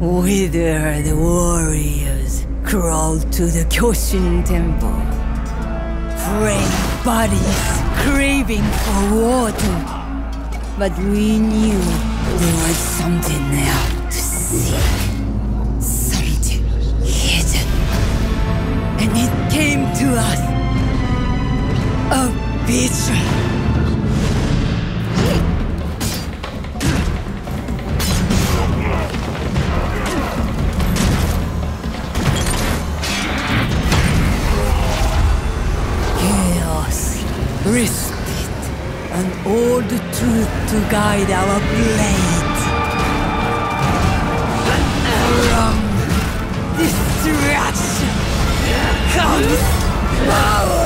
Withered warriors crawled to the Kyoshin temple. Frail bodies craving for water. But we knew there was something there to seek. Something hidden. And it came to us. A betrayal. risked it, and all the truth to guide our blade. From destruction comes power.